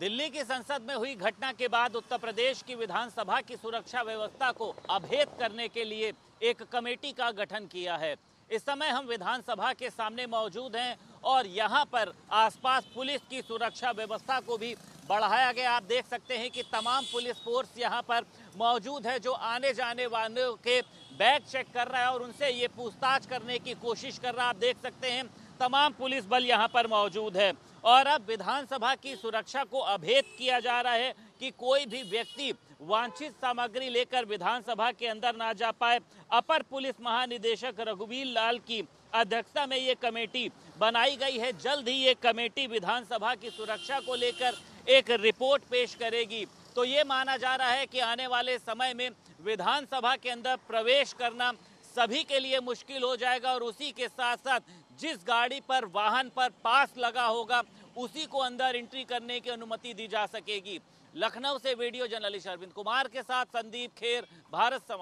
दिल्ली की संसद में हुई घटना के बाद उत्तर प्रदेश की विधानसभा की सुरक्षा व्यवस्था को अभेद करने के लिए एक कमेटी का गठन किया है। इस समय हम विधानसभा के सामने मौजूद हैं और यहाँ पर आसपास पुलिस की सुरक्षा व्यवस्था को भी बढ़ाया गया। आप देख सकते हैं कि तमाम पुलिस फोर्स यहाँ पर मौजूद है जो आने जाने वालों के बैग चेक कर रहा है और उनसे ये पूछताछ करने की कोशिश कर रहा है। आप देख सकते हैं तमाम पुलिस बल यहाँ पर मौजूद है। और अब विधानसभा की सुरक्षा को अभेद किया जा रहा है कि कोई भी व्यक्ति वांछित सामग्री लेकर विधानसभा के अंदर ना जा पाए। अपर पुलिस महानिदेशक रघुवीर लाल की अध्यक्षता में ये कमेटी बनाई गई है। जल्द ही ये कमेटी विधानसभा की सुरक्षा को लेकर एक रिपोर्ट पेश करेगी। तो ये माना जा रहा है कि आने वाले समय में विधानसभा के अंदर प्रवेश करना सभी के लिए मुश्किल हो जाएगा और उसी के साथ साथ जिस गाड़ी पर, वाहन पर पास लगा होगा, उसी को अंदर एंट्री करने की अनुमति दी जा सकेगी। लखनऊ से वीडियो जर्नलिस्ट अरविंद कुमार के साथ संदीप खेर, भारत समाचार।